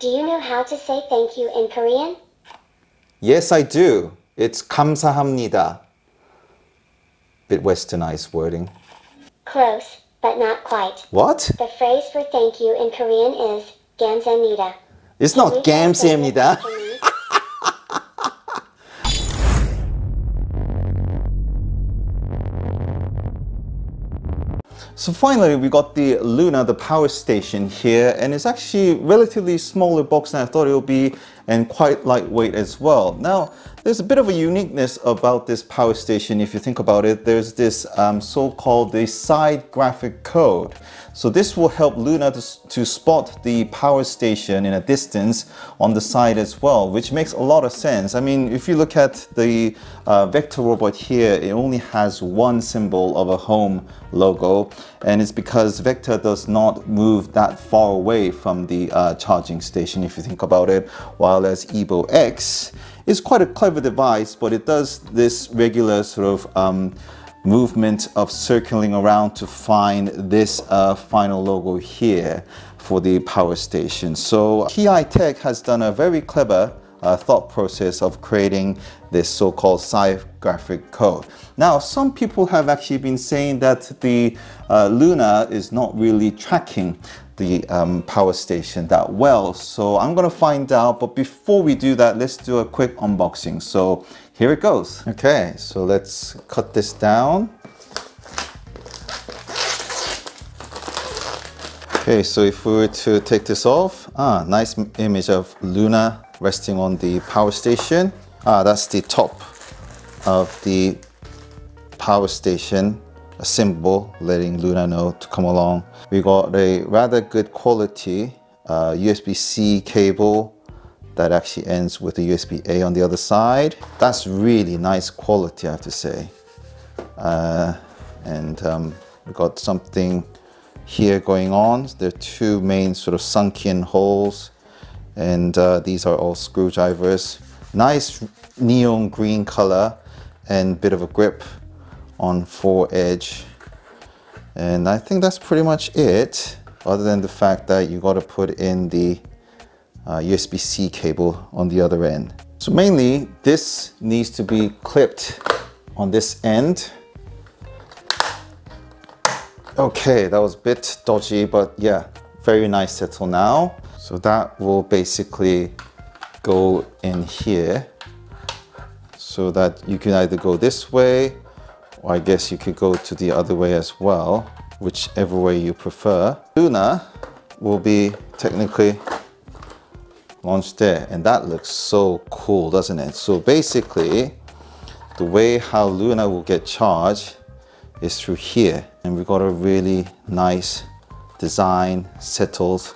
Do you know how to say thank you in Korean? Yes, I do. It's 감사합니다. Bit westernized wording. Close, but not quite. What? The phrase for thank you in Korean is 감사합니다. It's Can not you translate it 감사합니다. So finally, we got the Loona, the power station here, and it's actually relatively smaller box than I thought it would be, and quite lightweight as well. Now, there's a bit of a uniqueness about this power station. If you think about it, there's this um, so-called the side graphic code. So this will help Loona to, to spot the power station in a distance on the side as well, which makes a lot of sense. I mean, if you look at the uh, Vector robot here, it only has one symbol of a home logo, and it's because Vector does not move that far away from the uh, charging station, if you think about it, while as EBO X is quite a clever device, but it does this regular sort of um, movement of circling around to find this uh, final logo here for the power station. So KEYi Tech has done a very clever uh, thought process of creating this so-called sci graphic code. Now, some people have actually been saying that the uh, Loona is not really tracking the um, power station that well. So I'm gonna find out, but before we do that, let's do a quick unboxing. So here it goes. Okay, so let's cut this down. Okay, so if we were to take this off, ah, nice image of Loona resting on the power station. Ah, that's the top of the power station, a symbol letting Loona know to come along. We got a rather good quality uh, USB-C cable that actually ends with a USB-A on the other side. That's really nice quality, I have to say. Uh, and um, we got something here going on. There are two main sort of sunken holes, and uh, these are all screwdrivers. Nice neon green color and bit of a grip on fore edge. And I think that's pretty much it, other than the fact that you got to put in the uh, USB-C cable on the other end. So mainly this needs to be clipped on this end. Okay, that was a bit dodgy, but yeah, very nice settle now. So that will basically go in here so that you can either go this way or I guess you could go to the other way as well, whichever way you prefer. Loona will be technically launched there and that looks so cool, doesn't it? So basically, the way how Loona will get charged is through here and we've got a really nice design settled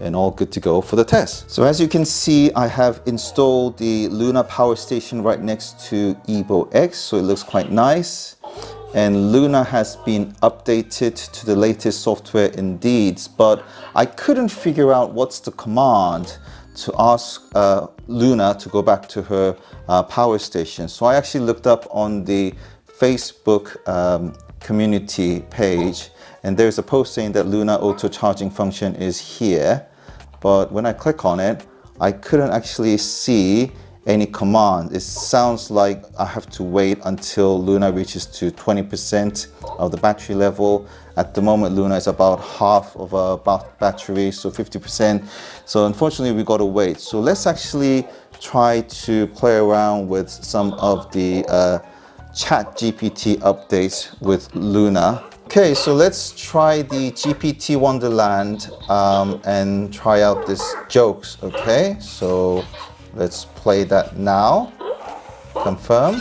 and all good to go for the test. So as you can see, I have installed the Loona power station right next to EBO X, so it looks quite nice. And Loona has been updated to the latest software indeed, but I couldn't figure out what's the command to ask uh, Loona to go back to her uh, power station. So I actually looked up on the Facebook um, community page and there's a post saying that Loona auto charging function is here. But when I click on it, I couldn't actually see any command. It sounds like I have to wait until Loona reaches to 20% of the battery level. At the moment, Loona is about half of a battery, so 50%. So unfortunately, we got to wait. So let's actually try to play around with some of the uh, chat GPT updates with Loona. Okay, so let's try the GPT Wonderland um, and try out this jokes, okay? So let's play that now. Confirm.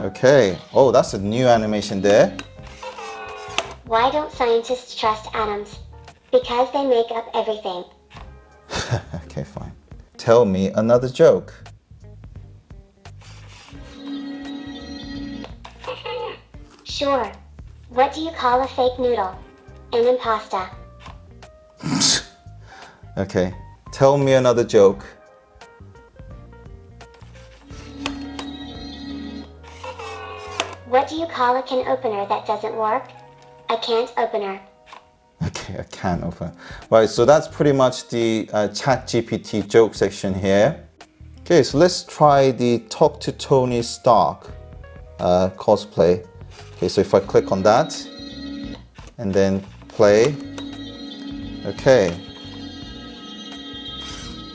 Okay, oh, that's a new animation there. Why don't scientists trust atoms? Because they make up everything. Okay, fine. Tell me another joke. Sure. What do you call a fake noodle? An impasta. Okay, tell me another joke. What do you call a can opener that doesn't work? A can't opener. Okay. Okay, I can't open. Right, so that's pretty much the uh, Chat GPT joke section here. Okay, so let's try the Talk to Tony Stark uh, cosplay. Okay, so if I click on that and then play, okay.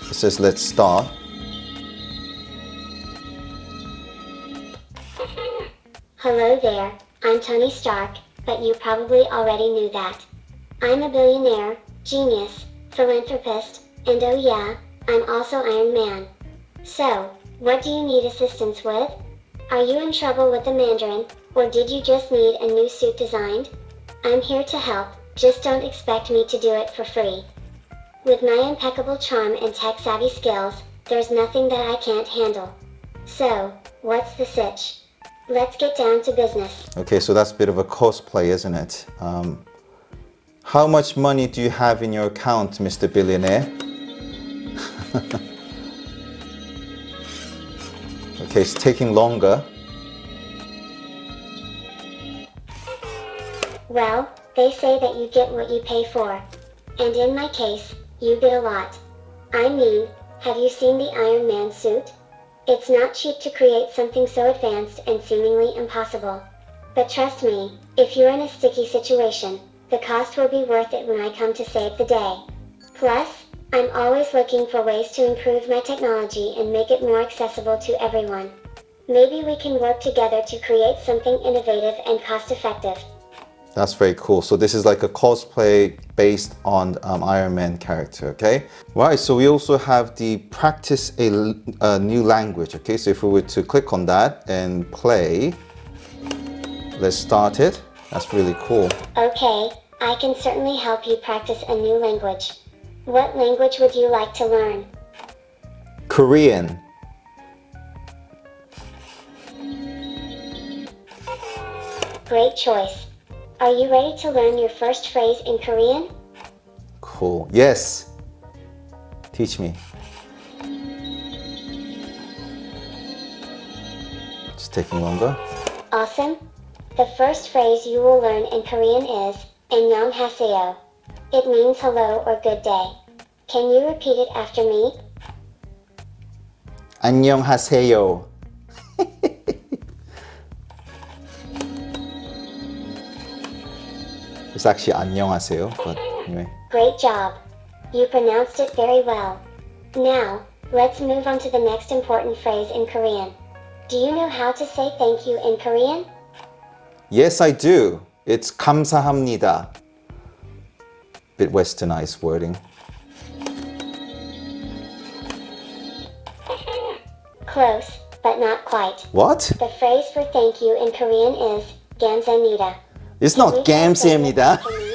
It says let's start. Hello there, I'm Tony Stark, but you probably already knew that. I'm a billionaire, genius, philanthropist, and oh yeah, I'm also Iron Man. So, what do you need assistance with? Are you in trouble with the Mandarin, or did you just need a new suit designed? I'm here to help, just don't expect me to do it for free. With my impeccable charm and tech savvy skills, there's nothing that I can't handle. So, what's the sitch? Let's get down to business. Okay, so that's a bit of a cosplay, isn't it? Um, how much money do you have in your account, Mr. Billionaire? okay, it's taking longer. Well, they say that you get what you pay for. And in my case, you get a lot. I mean, have you seen the Iron Man suit? It's not cheap to create something so advanced and seemingly impossible. But trust me, if you're in a sticky situation, the cost will be worth it when I come to save the day. Plus, I'm always looking for ways to improve my technology and make it more accessible to everyone. Maybe we can work together to create something innovative and cost effective. That's very cool. So this is like a cosplay based on um, Iron Man character, okay? Right, so we also have the practice a, a new language, okay? So if we were to click on that and play, let's start it. That's really cool. Okay, I can certainly help you practice a new language. What language would you like to learn? Korean. Great choice. Are you ready to learn your first phrase in Korean? Cool. Yes. Teach me. It's taking longer. Awesome. The first phrase you will learn in Korean is 안녕하세요. It means hello or good day. Can you repeat it after me? 안녕하세요. it's actually 안녕하세요, but anyway. Great job. You pronounced it very well. Now, let's move on to the next important phrase in Korean. Do you know how to say thank you in Korean? Yes, I do. It's 감사합니다. Bit westernized wording. Close, but not quite. What? The phrase for thank you in Korean is 감사합니다. It's Can not you translate it 감사합니다. after me?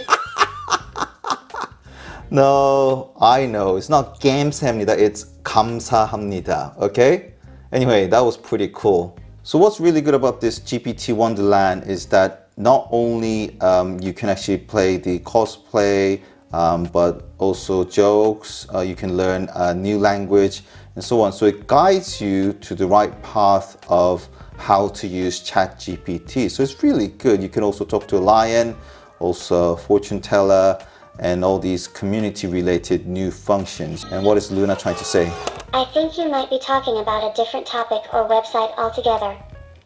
No, I know. It's not 감사합니다. It's 감사합니다. Okay? Anyway, that was pretty cool. So what's really good about this GPT Wonderland is that not only um, you can actually play the cosplay, um, but also jokes. Uh, you can learn a new language and so on. So it guides you to the right path of how to use ChatGPT. So it's really good. You can also talk to a lion, also fortune teller, and all these community related new functions. And what is Loona trying to say? I think you might be talking about a different topic or website altogether.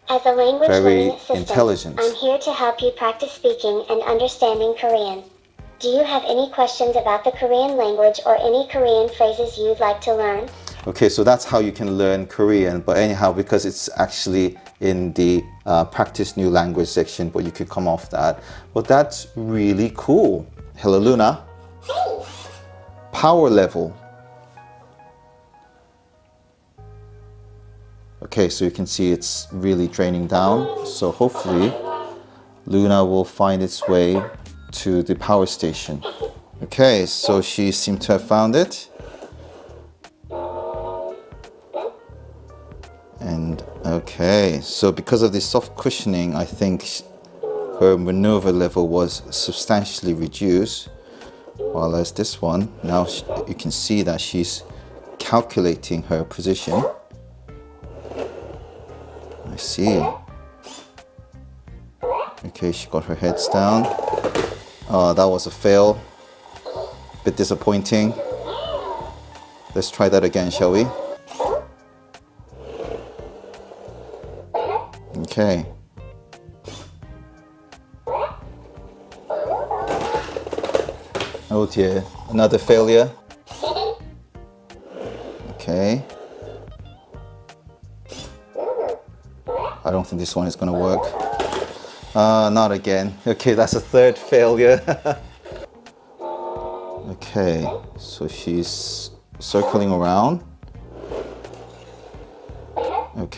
As a language Very learning assistant. I'm here to help you practice speaking and understanding Korean. Do you have any questions about the Korean language or any Korean phrases you'd like to learn? Okay, so that's how you can learn Korean. But anyhow, because it's actually in the uh, practice new language section, but you could come off that. But that's really cool. Hello, Loona. Power level. Okay, so you can see it's really draining down. So hopefully, Loona will find its way to the power station. Okay, so she seemed to have found it. Okay, so because of the soft cushioning, I think her maneuver level was substantially reduced. While as this one, now you can see that she's calculating her position. I see. Okay, she got her heads down. Oh, that was a fail. bit disappointing. Let's try that again, shall we? Okay. Oh dear, another failure. Okay. I don't think this one is gonna work. Uh, not again. Okay, that's a third failure. okay, so she's circling around.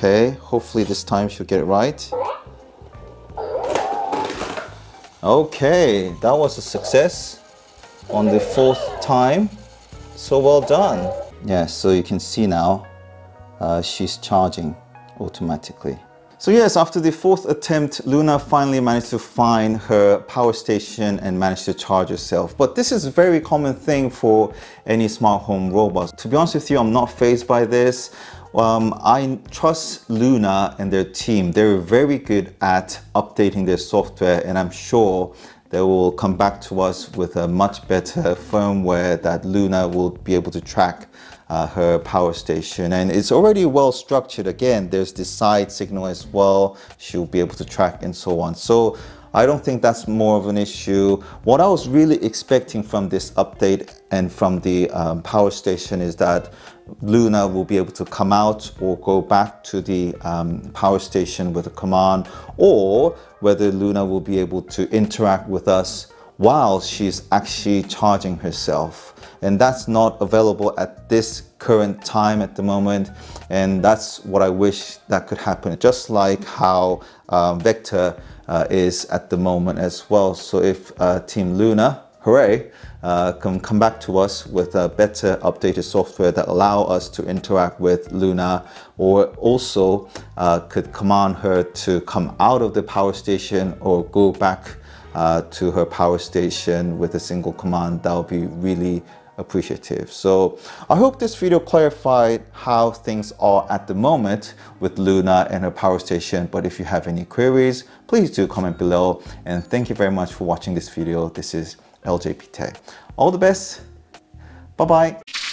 Okay, hopefully this time she'll get it right. Okay, that was a success on the fourth time. So well done. Yeah, so you can see now uh, she's charging automatically. So yes, after the fourth attempt, Loona finally managed to find her power station and managed to charge herself. But this is a very common thing for any smart home robots. To be honest with you, I'm not phased by this. Um, I trust Loona and their team. They're very good at updating their software and I'm sure they will come back to us with a much better firmware that Loona will be able to track uh, her power station. And it's already well structured. Again there's the side signal as well. She'll be able to track and so on. So I don't think that's more of an issue. What I was really expecting from this update and from the um, power station is that Loona will be able to come out or go back to the um, power station with a command or whether Loona will be able to interact with us while she's actually charging herself and that's not available at this current time at the moment. And that's what I wish that could happen just like how um, Vector uh, is at the moment as well. So if uh, Team Loona hooray uh, can come back to us with a better updated software that allow us to interact with Loona or also uh, could command her to come out of the power station or go back uh, to her power station with a single command that would be really appreciative. So I hope this video clarified how things are at the moment with Loona and her power station. But if you have any queries, please do comment below. And thank you very much for watching this video. This is LJP Tech. All the best. Bye-bye.